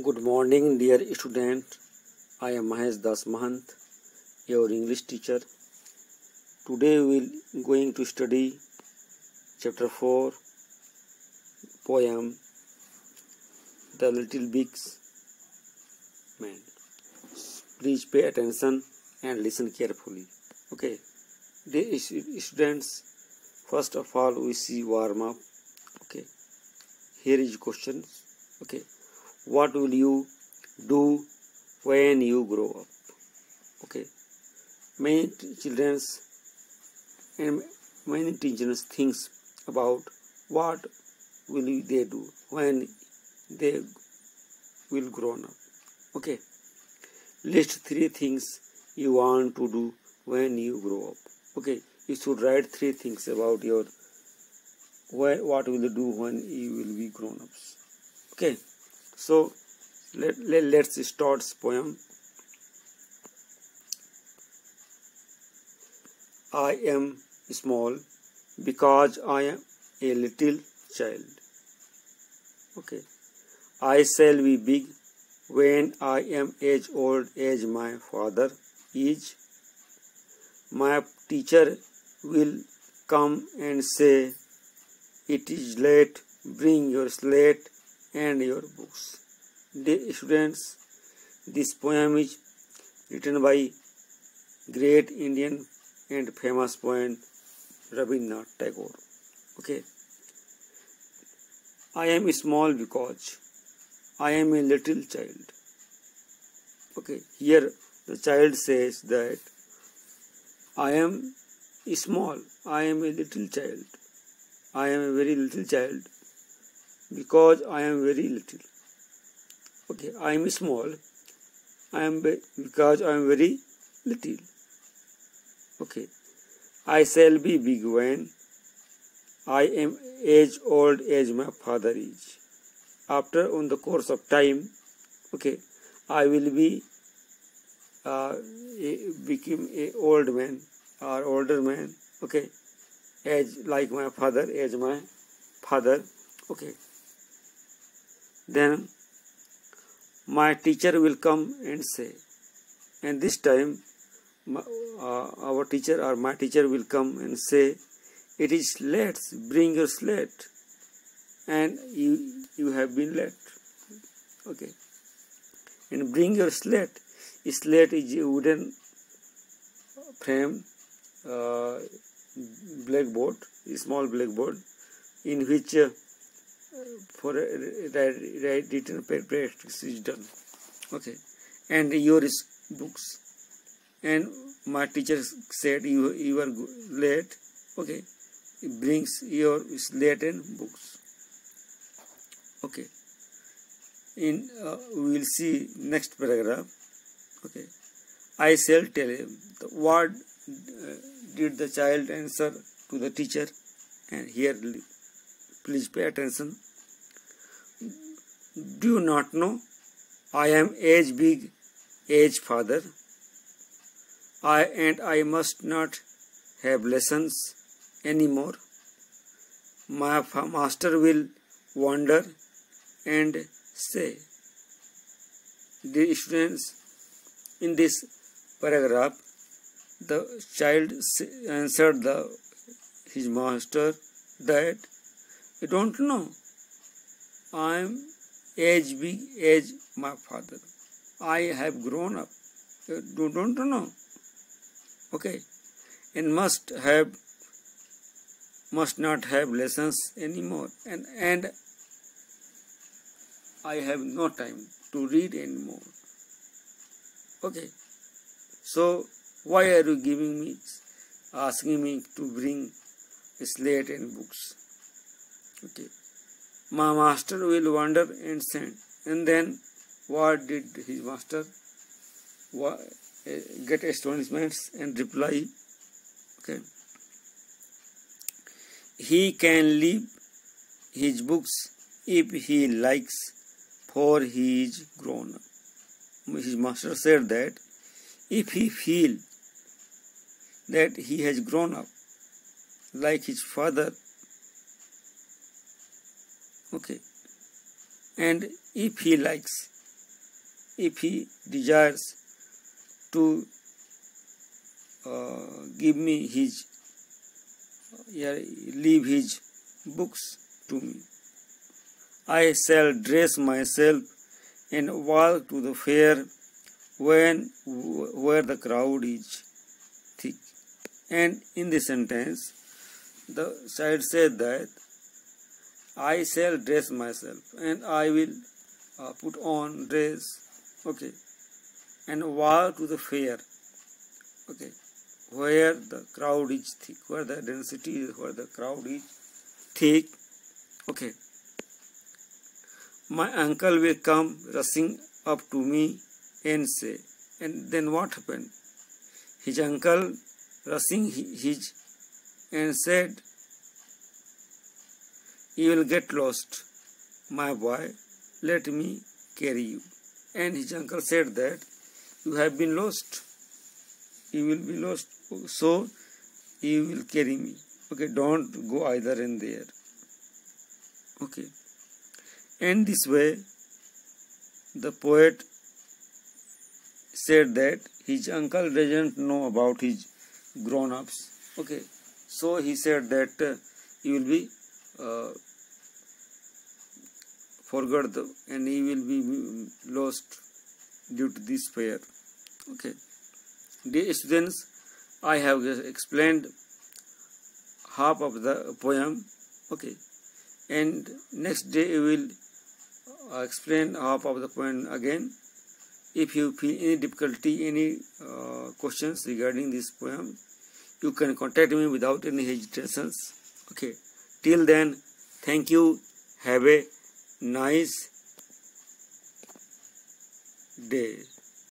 Good morning, dear student. I am Mahesh Das Mahant, your English teacher. Today we will going to study chapter 4 poem The Little Big Man. Please pay attention and listen carefully. Okay, dear students, first of all we see warm up. Okay, here is question. Okay what will you do when you grow up? Okay. Many children and many teachers thinks about what will they do when they will grow up. Okay. List three things you want to do when you grow up. Okay. You should write three things about your what will you do when you will be grown ups. Okay so let, let, let's start this poem. I am small because I am a little child. Okay. I shall be big when I am as old as my father is. My teacher will come and say it is late. Bring your slate and your books. Dear students, this poem is written by great Indian and famous poet Rabindranath Tagore. Okay. I am small because I am a little child. Okay, here the child says that I am small, I am a little child, I am a very little child because I am very little. Okay, I am small. I am because I am very little. Okay, I shall be big when I am as old as my father is. After on the course of time, okay, I will be uh, a, become a old man or older man. Okay, as like my father, as my father. Okay then my teacher will come and say and this time uh, our teacher or my teacher will come and say it is late bring your slate and you you have been late. Okay. And bring your slate. Slate is a wooden frame uh, blackboard a small blackboard in which uh, for written practice is done. Okay. And your books. And my teacher said you you are late. Okay. It brings your slate and books. Okay. In uh, we will see next paragraph. Okay. I shall tell him what uh, did the child answer to the teacher? And here please pay attention. Do you not know. I am as big as father. I and i must not have lessons anymore. My master will wonder and say the students in this paragraph the child answered the his master that you don't know. I am as big as my father. I have grown up. You don't know. Okay. And must have must not have lessons anymore. And and I have no time to read anymore. Okay. So why are you giving me asking me to bring slate and books? Okay. My master will wonder and send. And then what did his master what, uh, get astonishments and reply? Okay. He can leave his books if he likes, for he is grown up. His master said that if he feel that he has grown up like his father okay and if he likes if he desires to uh, give me his uh, leave his books to me I shall dress myself and walk to the fair when where the crowd is thick. And in the sentence, the child said that I shall dress myself and I will uh, put on dress, okay, and walk to the fair, okay, where the crowd is thick, where the density is, where the crowd is thick, okay. My uncle will come rushing up to me and say, and then what happened? His uncle rushing his and said, You will get lost, my boy, let me carry you. And his uncle said that you have been lost, you will be lost, so you will carry me. Okay, don't go either in there. Okay. And this way, the poet said that his uncle doesn't know about his grown-ups. Okay, so he said that uh, he will be uh, forgot the, and he will be lost due to this fear. Okay, dear students, I have explained half of the poem. Okay, and next day we will uh, explain half of the poem again. If you feel any difficulty, any uh, questions regarding this poem, you can contact me without any hesitations. Okay. Till then, thank you. Have a nice day.